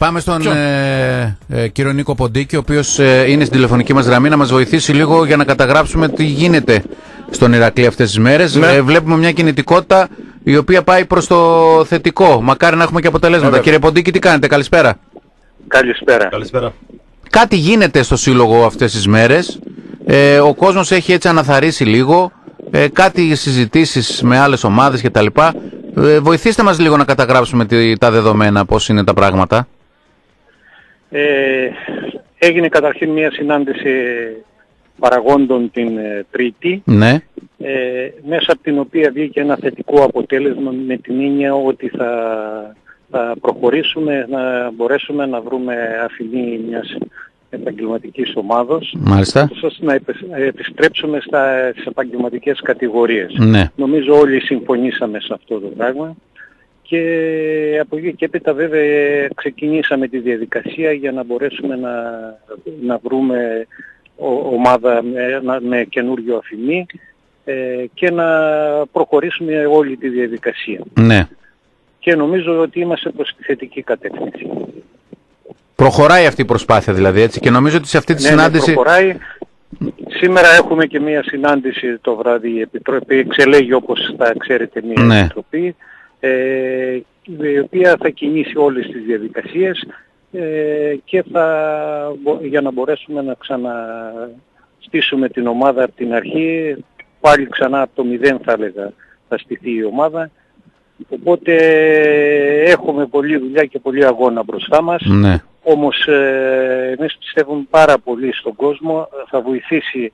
Πάμε στον ε, ε, κύριο Νίκο Ποντίκη, ο οποίος ε, είναι στην τηλεφωνική μας γραμμή να μας βοηθήσει λίγο για να καταγράψουμε τι γίνεται στον Ηρακλή αυτές τις μέρες. Ναι. Ε, βλέπουμε μια κινητικότητα η οποία πάει προς το θετικό. Μακάρι να έχουμε και αποτελέσματα. Βέβαια. Κύριε Ποντίκη, τι κάνετε, καλησπέρα. Καλησπέρα. Καλησπέρα. Κάτι γίνεται στο Σύλλογο αυτές τις μέρες. Ε, ο κόσμος έχει έτσι αναθαρρήσει λίγο. Ε, κάτι συζητήσεις με άλλες ομάδες κτλ. Ε, βοηθήστε μας λίγο να καταγράψουμε τι- τα δεδομένα, πώς είναι τα πράγματα. Ε, έγινε καταρχήν μια συνάντηση παραγόντων την ε, Τρίτη, Ναι, ε, μέσα από την οποία βγήκε ένα θετικό αποτέλεσμα με την έννοια ότι θα, θα προχωρήσουμε να μπορέσουμε να βρούμε αφηνή μιας επαγγελματικής ομάδος μάλιστα. ώστε να επι- επιστρέψουμε στα, στις επαγγελματικές κατηγορίες. Ναι. Νομίζω όλοι συμφωνήσαμε σε αυτό το πράγμα και από εκεί και έπειτα βέβαια ξεκινήσαμε τη διαδικασία για να μπορέσουμε να, να βρούμε ο- ομάδα με, να- με καινούριο αφημί ε, και να προχωρήσουμε όλη τη διαδικασία. Ναι. Και νομίζω ότι είμαστε προς τη θετική κατεύθυνση. Προχωράει αυτή η προσπάθεια δηλαδή έτσι και νομίζω ότι σε αυτή τη Ναι, ναι, συνάντηση... προχωράει. Σήμερα έχουμε και μία συνάντηση το βράδυ, η Επιτροπή εξελέγει όπως θα ξέρετε μία Ναι. Επιτροπή, ε, η οποία θα κινήσει όλες τις διαδικασίες ε, και θα, μπο- για να μπορέσουμε να ξαναστήσουμε την ομάδα από την αρχή, πάλι ξανά από το μηδέν θα έλεγα θα στηθεί η ομάδα. Οπότε έχουμε πολλή δουλειά και πολλή αγώνα μπροστά μας. Ναι. Όμως ε, εμείς πιστεύουμε πάρα πολύ στον κόσμο, θα βοηθήσει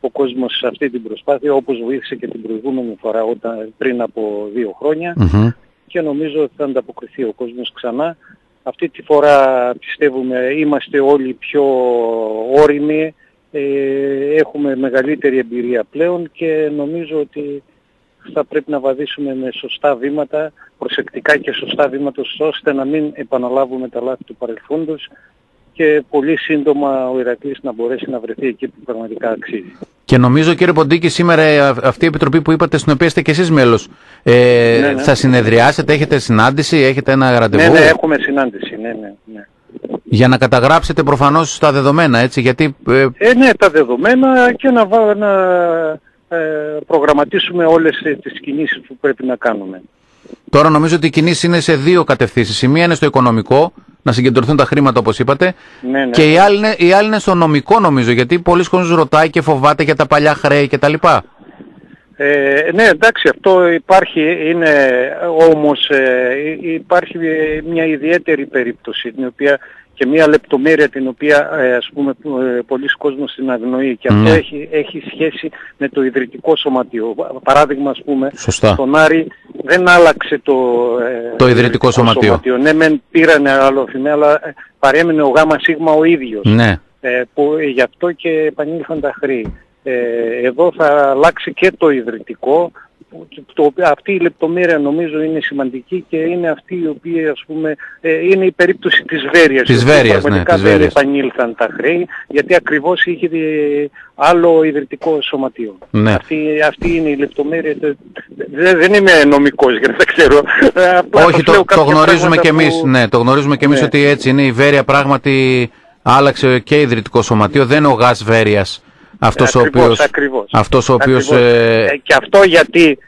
ο κόσμος σε αυτή την προσπάθεια όπως βοήθησε και την προηγούμενη φορά όταν, πριν από δύο χρόνια Μμμ. και νομίζω ότι θα ανταποκριθεί ο κόσμος ξανά. Αυτή τη φορά πιστεύουμε είμαστε όλοι πιο όριμοι, ε, έχουμε μεγαλύτερη εμπειρία πλέον και νομίζω ότι θα πρέπει να βαδίσουμε με σωστά βήματα, προσεκτικά και σωστά βήματα ώστε να μην επαναλάβουμε τα λάθη του παρελθόντος και πολύ σύντομα ο Ηρακλής να μπορέσει να βρεθεί εκεί που πραγματικά αξίζει. Και νομίζω κύριε Ποντίκη σήμερα ε, α- αυτή η επιτροπή που είπατε στην οποία είστε και εσείς μέλος ε, Ναι, ναι. θα συνεδριάσετε, έχετε συνάντηση, έχετε ένα ραντεβού; Ναι, ναι, έχουμε συνάντηση, ναι, ναι, ναι. για να καταγράψετε προφανώς τα δεδομένα έτσι γιατί ε, Ε, ναι, τα δεδομένα και να, βά- να ε, προγραμματίσουμε όλες ε, τις κινήσεις που πρέπει να κάνουμε. Τώρα νομίζω ότι η κινήση είναι σε δύο κατευθύνσεις. Η μία είναι στο οικονομικό, να συγκεντρωθούν τα χρήματα όπως είπατε Ναι, ναι. και η άλλη, είναι, η άλλη είναι στο νομικό νομίζω γιατί πολλοί κόσμος ρωτάει και φοβάται για τα παλιά χρέη κτλ. Ε, ναι, εντάξει, αυτό υπάρχει, είναι όμως ε, υ- υπάρχει ε, μια ιδιαίτερη περίπτωση την οποία και μια λεπτομέρεια την οποία ε, ας πούμε που, ε, πολλοί κόσμος την αγνοεί και αυτό Ναι. έχει, έχει σχέση με το ιδρυτικό σωματείο. Παράδειγμα ας πούμε Σωστά. στον Άρη δεν άλλαξε το, ε, Το ιδρυτικό σωματείο. Ναι, μεν πήρανε άλλο φημέ, αλλά ε, παρέμεινε ο γάμα σίγμα ο ίδιος Ναι. ε, που ε, γι' αυτό και επανήλθαν τα χρέη. Ε, εδώ θα αλλάξει και το ιδρυτικό. Που- Το, οποίο- αυτή η λεπτομέρεια νομίζω είναι σημαντική και είναι αυτή η οποία ας πούμε ε, είναι η περίπτωση της Βέρειας. Της η οποία Βέρειας, ναι, πραγματικά της δεν Βέρειας. επανήλθαν τα χρέη γιατί ακριβώς είχε δι- άλλο ιδρυτικό σωματείο. Ναι. Αυτή, αυτή είναι η λεπτομέρεια. Δε- Δεν, δεν είμαι νομικός γιατί δεν ξέρω. Ε, απλά Όχι, σας το, λέω το κάποια γνωρίζουμε πράγματα και εμείς. που- Ναι, το γνωρίζουμε και εμείς Ναι. ότι έτσι είναι. Η Βέρεια πράγματι άλλαξε και ιδρυτικό σωματείο. Δεν είναι ο Γας Βέρειας αυτός ο Ακριβώς, οποίος... ακριβώς. Αυτός ο οποίος... Ακριβώς. ε, Ε, και αυτό γιατί ε, ε, ε,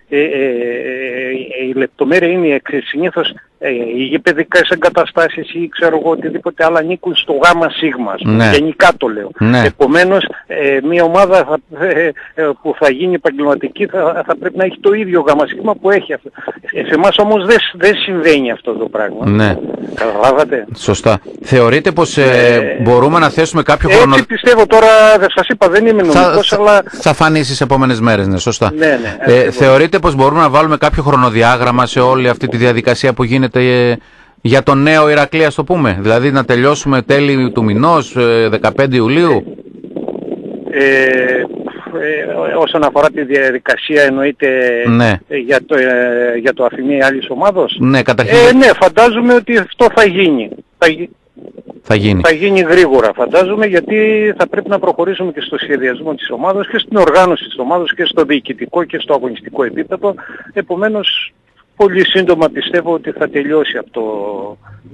η λεπτομέρεια είναι η εξής. Συνήθως ε, οι γηπαιδικές εγκαταστάσεις ή ξέρω εγώ οτιδήποτε άλλα ανήκουν στο γάμα σίγμας. ας πούμε. Ναι. Γενικά το λέω. Ναι. Επομένως ε, μια ομάδα θα, ε, ε, που θα γίνει επαγγελματική θα, θα πρέπει να έχει το ίδιο γάμα σίγμα που έχει αυτό. Ε, σε εμάς όμως δεν, σ- δεν συμβαίνει αυτό το πράγμα. ναι, Καταλάβατε; σωστά. Θεωρείτε πως ε, Ε, μπορούμε να θέσουμε κάποιο χρόνο... Έτσι πιστεύω τώρα, δεν σας είπα δεν είμαι Θα, νομικός θα, αλλά θα φανείς στις επόμενες μέρες, ναι, σωστά. Ναι, ναι, ε, ακριβώς. θεωρείτε πως μπορούμε να βάλουμε κάποιο χρονοδιάγραμμα σε όλη αυτή τη διαδικασία που γίνεται ε, για το νέο Ηρακλή, ας το πούμε. Δηλαδή να τελειώσουμε τέλη του μηνός, ε, 15 Ιουλίου. Ε, ε, όσον αφορά τη διαδικασία εννοείται Ναι. ε, για το, ε, για το αφημί άλλης ομάδος; Ναι, καταρχήν Ε, ναι, φαντάζομαι ότι αυτό θα γίνει. Θα, γι- θα γίνει. θα γίνει γρήγορα φαντάζομαι γιατί θα πρέπει να προχωρήσουμε και στο σχεδιασμό της ομάδας και στην οργάνωση της ομάδας και στο διοικητικό και στο αγωνιστικό επίπεδο. Επομένως πολύ σύντομα πιστεύω ότι θα τελειώσει αυτό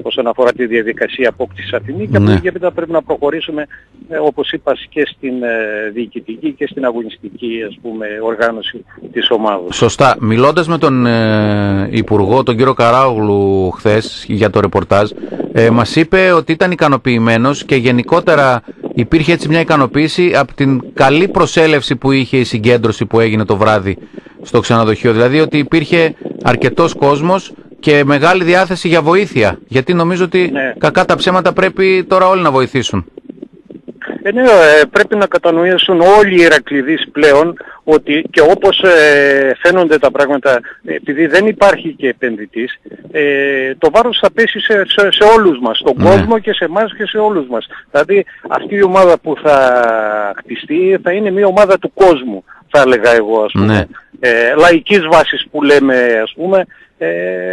όσον αφορά τη διαδικασία απόκτησης Αθηνή και Ναι. από εκεί και μετά πρέπει να προχωρήσουμε ε, όπως είπα και στην ε, διοικητική και στην αγωνιστική ας πούμε οργάνωση της ομάδας. Σωστά. Μιλώντας με τον ε, Υπουργό, τον κύριο Καράγλου, χθες για το ρεπορτάζ, ε, μας είπε ότι ήταν ικανοποιημένος και γενικότερα υπήρχε έτσι μια ικανοποίηση από την καλή προσέλευση που είχε η συγκέντρωση που έγινε το βράδυ στο ξενοδοχείο. Δηλαδή ότι υπήρχε αρκετός κόσμος και μεγάλη διάθεση για βοήθεια. Γιατί νομίζω ότι Ναι. κακά τα ψέματα πρέπει τώρα όλοι να βοηθήσουν. Ε, ναι, ε, πρέπει να κατανοήσουν όλοι οι Ηρακλειδείς πλέον ότι και όπως ε, φαίνονται τα πράγματα, επειδή δεν υπάρχει και επενδυτής, ε, το βάρος θα πέσει σε, σε, σε όλους μας, στον Ναι. κόσμο και σε εμάς και σε όλους μας. Δηλαδή αυτή η ομάδα που θα χτιστεί θα είναι μια ομάδα του κόσμου, θα έλεγα εγώ ας πούμε. Ναι. Ε, λαϊκής βάσης που λέμε ας πούμε, ε,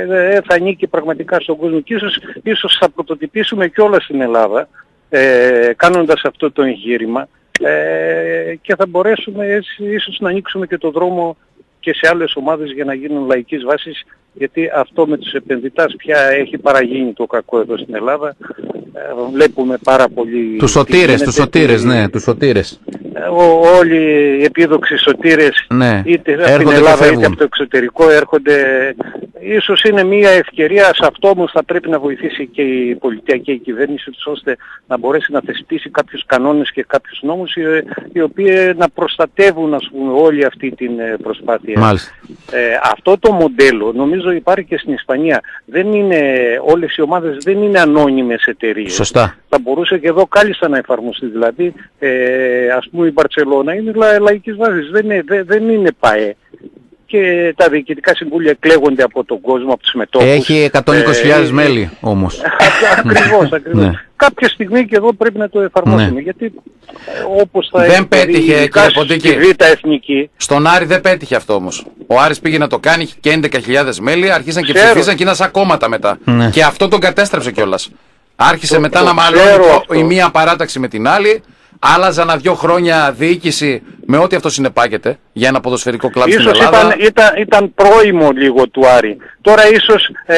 ε, θα ανήκει πραγματικά στον κόσμο και ίσως, ίσως θα πρωτοτυπήσουμε και όλα στην Ελλάδα ε, κάνοντας αυτό το εγχείρημα ε, και θα μπορέσουμε έτσι ίσως να ανοίξουμε και το δρόμο και σε άλλες ομάδες για να γίνουν λαϊκής βάσης γιατί αυτό με τους επενδυτάς πια έχει παραγίνει το κακό εδώ στην Ελλάδα. Ε, βλέπουμε πάρα πολύ... Τους τι σωτήρες, γίνεται, τους σωτήρες, τι- ναι, τους σωτήρες. ε, ο- όλοι οι επίδοξοι σωτήρες Ναι, είτε από έρχονται την και Ελλάδα είτε φεύγουν. από το εξωτερικό έρχονται. Ίσως είναι μια ευκαιρία, σε αυτό όμως θα πρέπει να βοηθήσει και η πολιτεία και η κυβέρνηση τους, ώστε να μπορέσει να θεσπίσει κάποιους κανόνες και κάποιους νόμους οι, οι οποίοι να προστατεύουν ας πούμε, όλη αυτή την ε, προσπάθεια. Μάλιστα. Ε, αυτό το μοντέλο νομίζω υπάρχει και στην Ισπανία. Δεν είναι, όλες οι ομάδες δεν είναι ανώνυμες εταιρείες Σωστά. θα μπορούσε και εδώ κάλλιστα να εφαρμοστεί. Δηλαδή, ε, ας πούμε η Μπαρτσελώνα είναι λα, λαϊκής βάσης, δεν είναι, δεν, δεν είναι ΠΑΕ. Και τα διοικητικά συμβούλια εκλέγονται από τον κόσμο, από τους μετόχους. Έχει 120.000 Ε, μέλη όμως. ακριβώς, ακριβώς. Ναι. Κάποια στιγμή και εδώ πρέπει να το εφαρμόσουμε. Γιατί ε, όπως θα Δεν έχει πέτυχε, δει, ειδικά κύριε στη Ποντίκη. Β' Εθνική, Στον Άρη δεν πέτυχε αυτό όμως. Ο Άρης πήγε να το κάνει, είχε και 11.000 μέλη, άρχισαν και Ξέρω. ψηφίσαν και ήταν σαν κόμματα μετά. Ναι. Και αυτό τον κατέστρεψε κιόλας. Άρχισε Το- μετά το να ξέρω μαλώνει αυτό. η μία παράταξη με την άλλη. Άλλαζαν ένα-δυο χρόνια διοίκηση με ό,τι αυτό συνεπάγεται για ένα ποδοσφαιρικό κλαμπ στην Ίσως Ελλάδα. ήταν, ήταν, ήταν πρόημο λίγο του Άρη. Τώρα ίσως ε,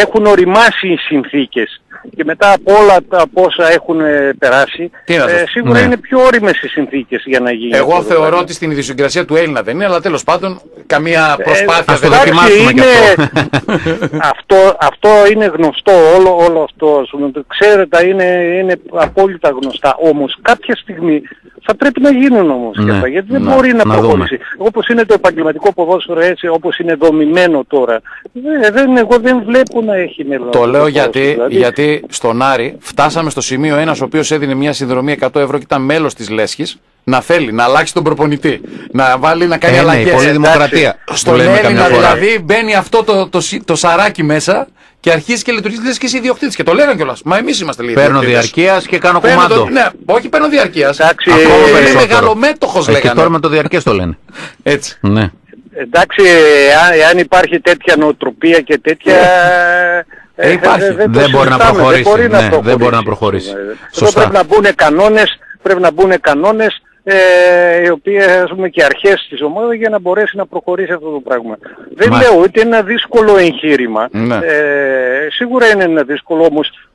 έχουν οριμάσει οι συνθήκες και μετά από όλα τα από όσα έχουν ε, περάσει Τι να ε, το- σίγουρα ναι. είναι πιο όριμες οι συνθήκες για να γίνει Εγώ αυτό το θεωρώ πράγμα. ότι στην ιδιοσυγκρασία του Έλληνα δεν είναι, αλλά τέλος πάντων καμία Ε, προσπάθεια ας το δεν εντάξει, δοκιμάσουμε κι είναι- αυτό, αυτό είναι γνωστό, όλο, όλο αυτό, ας πούμε, το ξέρετε, είναι, είναι απόλυτα γνωστά. Όμως κάποια στιγμή θα πρέπει να γίνουν όμως και Ναι, αυτά, γιατί δεν να- μπορεί να, να δούμε. προχωρήσει. Όπως είναι το επαγγελματικό ποδόσφαιρο έτσι, όπως είναι δομημένο τώρα, δεν, δεν, εγώ δεν βλέπω να έχει μέλλον. Το αυτό λέω ποδόσφαιρο, γιατί, δηλαδή. γιατί στον Άρη φτάσαμε στο σημείο ένας ο οποίος έδινε μια συνδρομή 100 ευρώ και ήταν μέλος της Λέσχης να θέλει να αλλάξει τον προπονητή. Να βάλει να κάνει Ε, ναι, η αλλαγές. πολλή Εντάξει. δημοκρατία. που Στον λέμε καμιά Έλληνα φορά. δηλαδή μπαίνει αυτό το, το, σι- το σαράκι μέσα και αρχίζει και λειτουργεί λες και εσύ ιδιοκτήτης. Και το λέγανε κιόλας. Μα εμείς είμαστε λίγοι. Παίρνω ιδιοκτήτες. διαρκείας και κάνω Παίρνω κομμάτο. το- Ναι, όχι παίρνω διαρκείας. Εντάξει, Ακόμα ε, Είναι περισσότερο. μεγαλομέτωχος Ε, και λέγανε. τώρα με το διαρκές το λένε. Έτσι. Ναι. Εντάξει, εάν, εάν υπάρχει τέτοια νοοτροπία και τέτοια... Ε, υπάρχει. το Δεν μπορεί να συζητάμε, προχωρήσει, Δεν μπορεί, ναι, να, δεν μπορεί να προχωρήσει. Εδώ Σωστά. πρέπει να μπουν κανόνες, πρέπει να μπουν κανόνες ε, οι οποίες ας πούμε και αρχές της ομάδας για να μπορέσει να προχωρήσει αυτό το πράγμα. Δεν Μάλιστα. λέω ότι είναι ένα δύσκολο εγχείρημα. Ναι. Ε, σίγουρα είναι ένα δύσκολο όμως ε, ε,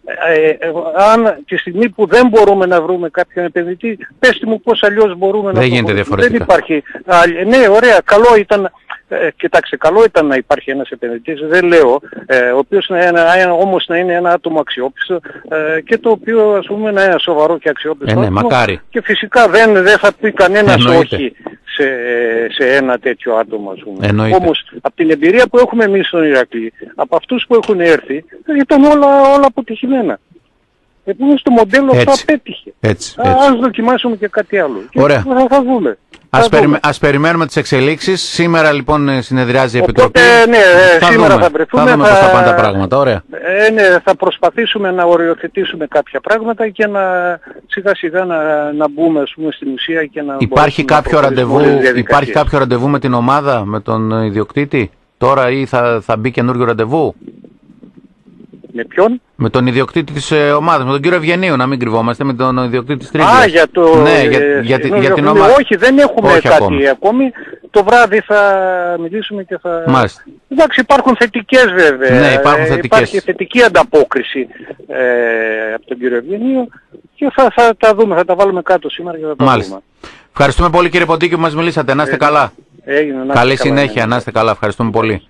αν τη στιγμή που δεν μπορούμε να βρούμε κάποιον επενδυτή πέστε μου πώς αλλιώς μπορούμε να Δεν γίνεται προχωρήσουμε. διαφορετικά. Δεν υπάρχει. άλλη- ναι, ωραία, καλό ήταν. Ε, κοιτάξτε, καλό ήταν να υπάρχει ένας επενδυτής, δεν λέω, ε, ο οποίος να, είναι- ένα- όμως να είναι ένα άτομο αξιόπιστο ε, και το οποίο ας πούμε να είναι σοβαρό και αξιόπιστο Ε, ναι, άτομο. μακάρι. Και φυσικά δεν, δεν θα πει κανένας Εννοείται. όχι σε, σε ένα τέτοιο άτομο ας πούμε. Εννοείται. Όμως από την εμπειρία που έχουμε εμείς στον Ηρακλή, από αυτούς που έχουν έρθει, ήταν όλα, όλα αποτυχημένα. Επομένως το μοντέλο αυτό Έτσι. απέτυχε. Έτσι, Α, έτσι. Ας δοκιμάσουμε και κάτι άλλο. Και Ωραία. Θα, θα δούμε. Ας, Θα περιμέ- δούμε. ας περιμένουμε τις εξελίξεις. Σήμερα λοιπόν ε, συνεδριάζει η Επιτροπή. Οπότε, ναι, ε, σήμερα δούμε. θα βρεθούμε, Θα δούμε θα- πώς θα πάνε τα πράγματα. Ωραία. Ε, ναι, θα προσπαθήσουμε να οριοθετήσουμε κάποια πράγματα και να σιγά σιγά να, να μπούμε ας πούμε, στην ουσία και να Υπάρχει μπορέσουμε να κάποιο, προχωρήσουμε ραντεβού, όλες τις υπάρχει διαδικασίες. κάποιο ραντεβού με την ομάδα, με τον ε, ιδιοκτήτη; Τώρα ή θα, θα μπει καινούριο ραντεβού; Με ποιον; Με τον ιδιοκτήτη της ε, ομάδας, με τον κύριο Ευγενίου, να μην κρυβόμαστε, με τον ιδιοκτήτη της Τρίγλιας. Α, για το... Ναι, για, ε, για, τη- ενώ για την λέω, ομάδα. Όχι, δεν έχουμε Όχι κάτι ακόμη. ακόμη. Το βράδυ θα μιλήσουμε και θα... Μάλιστα. Εντάξει, υπάρχουν θετικές βέβαια. Ναι, υπάρχουν Ε, θετικές. Υπάρχει θετική ανταπόκριση ε, από τον κύριο Ευγενίου και θα, θα τα δούμε, θα τα βάλουμε κάτω σήμερα και θα τα Μάλιστα. δούμε. Ευχαριστούμε πολύ κύριε Ποντίκη που μας μιλήσατε. Να είστε καλά. Έγινε, να είστε Καλή καλά, συνέχεια, ναι. να είστε καλά. Ευχαριστούμε πολύ.